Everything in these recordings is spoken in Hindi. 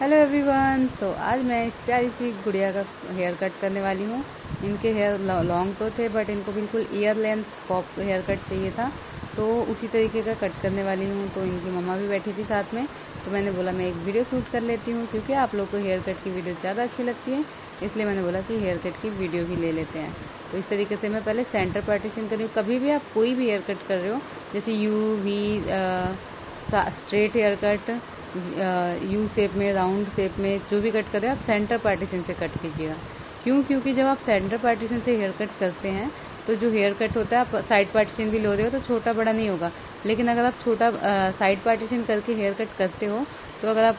हेलो एवरीवन तो आज मैं इस प्यारी सी गुड़िया का हेयर कट करने वाली हूँ। इनके हेयर लॉन्ग तो थे बट इनको बिल्कुल ear length pop hair cut चाहिए था। तो उसी तरीके का कट करने वाली हूँ। तो इनकी मम्मा भी बैठी थी साथ में। तो मैंने बोला मैं एक वीडियो शूट कर लेती हूँ, क्योंकि आप लोग को हेयर कट की वीडियो ज़्यादा अच्छी लगती है। इसलिए मैंने बोला कि हेयर कट की वीडियो भी ले लेते हैं। तो इस तरीके से मैं पहले सेंटर पार्टीशन कर रही हूँ। कभी भी आप कोई भी हेयर कट कर रहे हो, जैसे U V straight hair cut U shape में राउंड शेप में, जो भी कट करें, आप सेंटर पार्टीशन से कट कीजिएगा। क्यों? क्योंकि जब आप सेंटर पार्टीशन से हेयर कट करते हैं तो जो हेयर कट होता है, आप साइड पार्टीशन भी लो रहे हो तो छोटा बड़ा नहीं होगा। लेकिन अगर आप छोटा साइड पार्टीशन करके हेयर कट करते हो तो अगर आप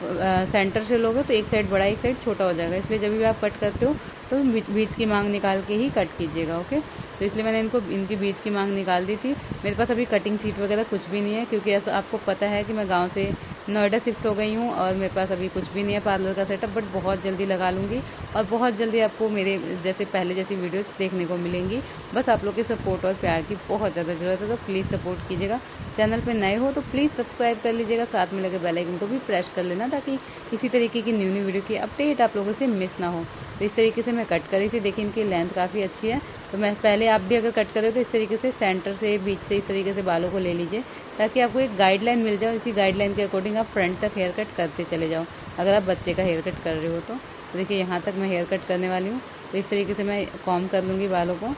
सेंटर से लोगे तो एक साइड बड़ा, एक साइड छोटा हो जाएगा। इसलिए जब भी आप कट करते हो तो बीज की मांग निकाल के ही कट कीजिएगा ओके तो इसलिए मैंने इनको, इनकी बीच की मांग निकाल दी थी। मेरे पास अभी कटिंग सीट वगैरह कुछ भी नहीं है, क्योंकि ऐसा आपको पता है कि मैं गाँव से नोएडा शिफ्ट हो गई हूँ और मेरे पास अभी कुछ भी नहीं है पार्लर का सेटअप बट बहुत जल्दी लगा लूँगी और बहुत जल्दी आपको मेरे जैसे पहले जैसी वीडियोस देखने को मिलेंगी। बस आप लोग के सपोर्ट और प्यार की बहुत ज़्यादा ज़रूरत है तो प्लीज़ सपोर्ट कीजिएगा। चैनल पर नए हो तो प्लीज़ सब्सक्राइब कर लीजिएगा, साथ में लगे बेलाइकन को भी प्रेस कर लेना, ताकि किसी तरीके की न्यू न्यू वीडियो की अपडेट आप लोगों से मिस ना हो। तो इस तरीके से मैं कट करी थी देखिए इनकी लेंथ काफ़ी अच्छी है। तो मैं पहले आप भी अगर कट करें तो इस तरीके से सेंटर से बीच से इस तरीके से बालों को ले लीजिए ताकि आपको एक गाइडलाइन मिल जाए इसी गाइडलाइन के अकॉर्डिंग आप फ्रंट तक हेयर कट करते चले जाओ। अगर आप बच्चे का हेयर कट कर रहे हो तो, तो देखिए यहाँ तक मैं हेयर कट करने वाली हूँ। तो इस तरीके से मैं कॉम कर लूँगी बालों को।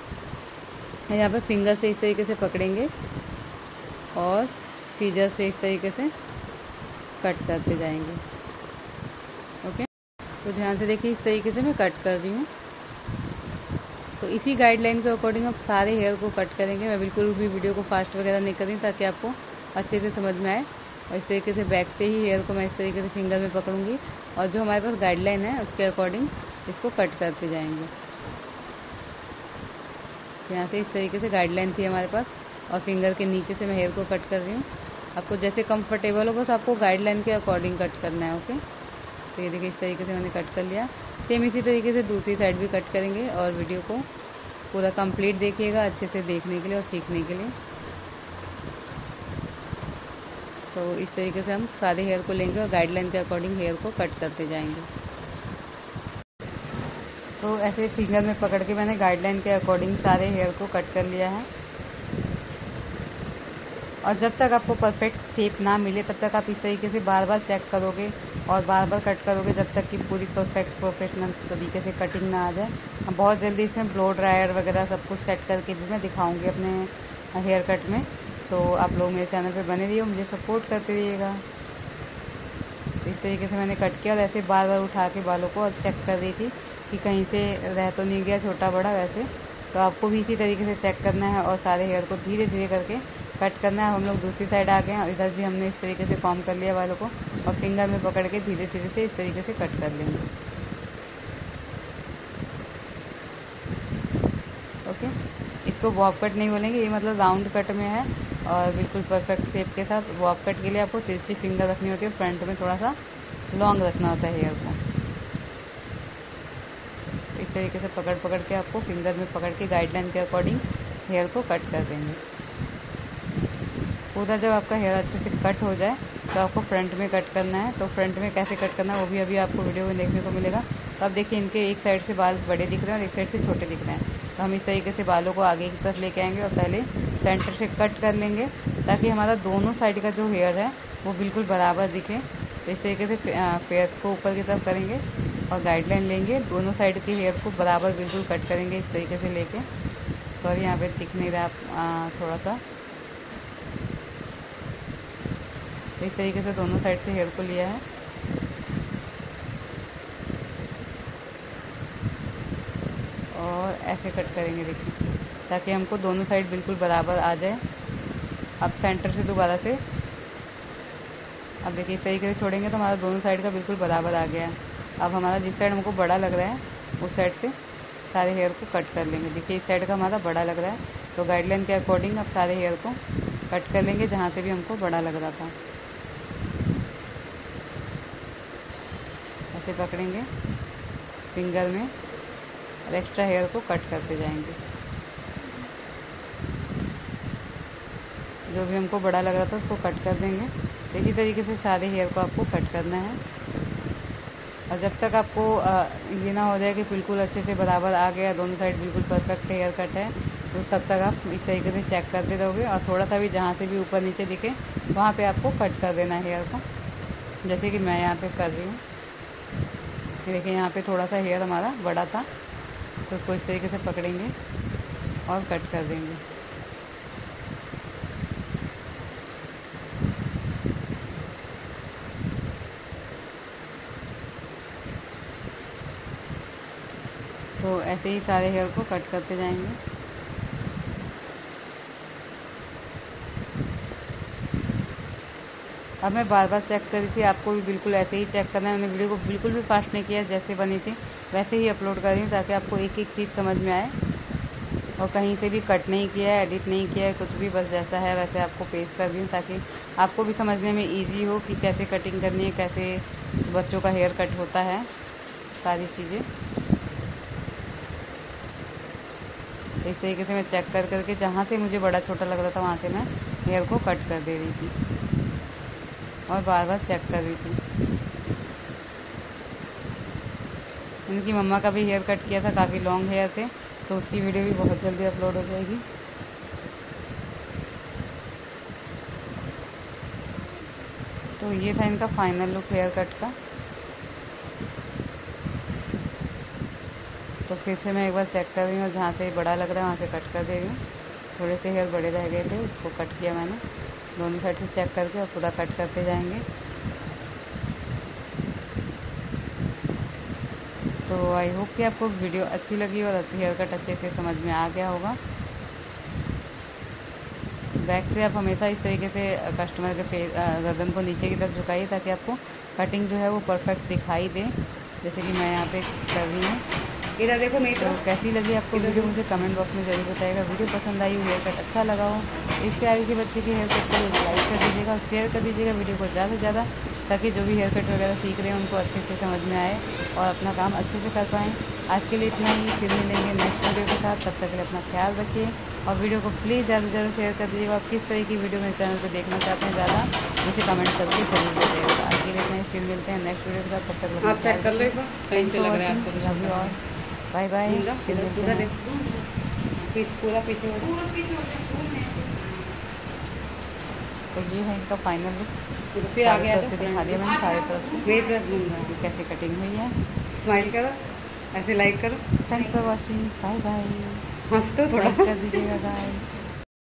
यहाँ पे फिंगर से इस तरीके से पकड़ेंगे और सीजर से इस तरीके से कट करते जाएँगे। तो ध्यान से देखिए, इस तरीके से मैं कट कर रही हूँ। तो इसी गाइडलाइन के अकॉर्डिंग आप सारे हेयर को कट करेंगे। मैं बिल्कुल भी वीडियो को फास्ट वगैरह नहीं कर ताकि आपको अच्छे से समझ में आए। और इस तरीके से बैक से ही हेयर को मैं इस तरीके से फिंगर में पकड़ूँगी। और जो हमारे पास गाइडलाइन है, उसके अकॉर्डिंग इसको कट करते जाएँगे। यहाँ से इस तरीके से गाइडलाइन थी हमारे पास। और फिंगर के नीचे से मैं हेयर को कट कर रही हूँ। आपको जैसे कंफर्टेबल हो, बस आपको गाइडलाइन के अकॉर्डिंग कट करना है ओके तो ये देखिए इस तरीके से मैंने कट कर लिया। सेम इसी तरीके से दूसरी साइड भी कट करेंगे और वीडियो को पूरा कंप्लीट देखिएगा अच्छे से देखने के लिए और सीखने के लिए। तो इस तरीके से हम सारे हेयर को लेंगे और गाइडलाइन के अकॉर्डिंग हेयर को कट करते जाएँगे। तो ऐसे फिंगर में पकड़ के मैंने गाइडलाइन के अकॉर्डिंग सारे हेयर को कट कर लिया है। और जब तक आपको परफेक्ट शेप ना मिले, तब तक आप इस तरीके से बार बार चेक करोगे और बार बार कट करोगे जब तक कि पूरी परफेक्ट प्रोफेशनल तरीके से कटिंग ना आ जाए। हम बहुत जल्दी इसमें ब्लो ड्रायर वगैरह सब कुछ सेट करके भी मैं दिखाऊँगी अपने हेयर कट में। तो आप लोग मेरे चैनल पर बने रहिए मुझे सपोर्ट करते रहिएगा। इस तरीके से मैंने कट किया और ऐसे बार बार उठा के बालों को और चेक कर रही थी कि कहीं से रह तो नहीं गया छोटा बड़ा वैसे। तो आपको भी इसी तरीके से चेक करना है और सारे हेयर को धीरे धीरे करके कट करना है, हम लोग दूसरी साइड आ गए हैं इधर भी हमने इस तरीके से फॉर्म कर लिया बालों को और फिंगर में पकड़ के धीरे धीरे से इस तरीके से कट कर लेंगे। ओके इसको वॉप कट नहीं बोलेंगे, ये मतलब राउंड कट में है और बिल्कुल परफेक्ट शेप के साथ वॉप कट के लिए आपको तिरछी फिंगर रखनी होती है फ्रंट में थोड़ा सा लॉन्ग रखना होता है हेयर को इस तरीके से पकड़ पकड़ के आपको फिंगर में पकड़ के गाइडलाइन के अकॉर्डिंग हेयर को कट कर देंगे। पूरा जब आपका हेयर अच्छे से कट हो जाए तो आपको फ्रंट में कट करना है। तो फ्रंट में कैसे कट करना है, वो भी अभी आपको वीडियो में देखने को मिलेगा। तो आप देखिए, इनके एक साइड से बाल बड़े दिख रहे हैं और एक साइड से छोटे दिख रहे हैं। तो हम इस तरीके से बालों को आगे की तरफ़ लेके आएँगे और पहले सेंटर से कट कर लेंगे, ताकि हमारा दोनों साइड का जो हेयर है, वो बिल्कुल बराबर दिखे। तो इस तरीके से फेयर को ऊपर की तरफ़ करेंगे और गाइडलाइन लेंगे। दोनों साइड के हेयर को बराबर बिल्कुल कट करेंगे इस तरीके से लेके। सॉरी यहाँ पे दिख नहीं रहा थोड़ा सा। इस तरीके से दोनों साइड से हेयर को लिया है। और ऐसे कट करेंगे, देखिए, ताकि हमको दोनों साइड बिल्कुल बराबर आ जाए। अब सेंटर से दोबारा से। अब देखिए, इस तरीके से छोड़ेंगे तो हमारा दोनों साइड का बिल्कुल बराबर आ गया है। अब हमारा जिस साइड हमको बड़ा लग रहा है, उस साइड से सारे हेयर को कट कर लेंगे। देखिए, इस साइड का हमारा बड़ा लग रहा है। तो गाइडलाइन के अकॉर्डिंग अब सारे हेयर को कट कर लेंगे, जहाँ से भी हमको बड़ा लग रहा था। ऐसे पकड़ेंगे फिंगर में और एक्स्ट्रा हेयर को कट करते जाएँगे। जो भी हमको बड़ा लग रहा था उसको कट कर देंगे। इसी तरीके से सारे हेयर को आपको कट करना है। और जब तक आपको ये ना हो जाए कि बिल्कुल अच्छे से बराबर आ गया, दोनों साइड बिल्कुल परफेक्ट हेयर कट है तो तब तक आप इस तरीके से चेक करते रहोगे और थोड़ा सा भी जहाँ से भी ऊपर नीचे दिखे, वहाँ पे आपको कट कर देना हेयर को। जैसे कि मैं यहाँ पे कर रही हूँ। देखिए, यहाँ पे थोड़ा सा हेयर हमारा बड़ा था तो उसको इस तरीके से पकड़ेंगे और कट कर देंगे। तो ऐसे ही सारे हेयर को कट करते जाएँगे। अब मैं बार बार चेक करी थी, आपको भी बिल्कुल ऐसे ही चेक करना है। मैंने वीडियो को बिल्कुल भी फास्ट नहीं किया, जैसे बनी थी, वैसे ही अपलोड कर रही हूँ ताकि आपको एक एक चीज़ समझ में आए। और कहीं से भी कट नहीं किया है एडिट नहीं किया है कुछ भी, बस जैसा है, वैसे आपको पेश कर दी ताकि आपको भी समझने में ईजी हो कि कैसे कटिंग करनी है, कैसे बच्चों का हेयर कट होता है, सारी चीज़ें। इस तरीके से मैं चेक कर करके जहाँ से मुझे बड़ा छोटा लग रहा था, वहाँ से मैं हेयर को कट कर दे रही थी। और बार बार चेक कर रही थी। इनकी मम्मा का भी हेयर कट किया था, काफ़ी लॉन्ग हेयर थे तो उसकी वीडियो भी बहुत जल्दी अपलोड हो जाएगी। तो ये था इनका फाइनल लुक हेयर कट का। तो फिर से मैं एक बार चेक कर रही हूँ जहाँ से बड़ा लग रहा है, वहाँ से कट कर दे रही हूँ। थोड़े से हेयर बड़े रह गए थे, उसको कट किया मैंने। दोनों साइड से चेक करके और पूरा कट करते जाएँगे। तो आई होप कि आपको वीडियो अच्छी लगी और हेयर कट अच्छे से समझ में आ गया होगा। बैक से आप हमेशा इस तरीके से कस्टमर के फेस गर्दन को नीचे की तरफ़ झुकाइए ताकि आपको कटिंग जो है वो परफेक्ट दिखाई दे। जैसे कि मैं यहाँ पे कर रही हूँ। इधर देखो मेरी तो कैसी लगी आपको वीडियो? मुझे कमेंट बॉक्स में ज़रूर बताएगा वीडियो पसंद आई हेयर कट अच्छा लगा हो। इस प्यारी के बच्चे की हेयर कट को लाइक कर दीजिएगा शेयर कर दीजिएगा वीडियो को ज़्यादा से ज़्यादा ताकि जो भी हेयर कट वगैरह सीख रहे हैं उनको अच्छे से समझ में आए और अपना काम अच्छे से कर पाएँ। आज के लिए इतना ही। फिर मिलेंगे नेक्स्ट वीडियो के साथ। तब तक के लिए अपना ख्याल रखिए और वीडियो को प्लीज़ ज़्यादा से ज़्यादा शेयर कर दीजिएगा। आप किस तरह की वीडियो मेरे चैनल पर देखना चाहते हैं ज़्यादा मुझे कमेंट करके ज़रूर दीजिएगा आज के लिए इतना ही। फिर मिलते हैं नेक्स्ट वीडियो के साथ। तब तक आप चेक कर लेगा कहीं से लग रहा है आपको और बाय बाय पूरा देखो पीस पूरा पीस हो तो ये है इनका फाइनल लुक फिर आगे आ दिखा दिया मैंने सारे तरफ़ मेरी तरफ़ कैसे कटिंग हुई है स्माइल करो ऐसे लाइक करो thanks for watching bye bye हंस तो थोड़ा कर दीजिएगा गाइस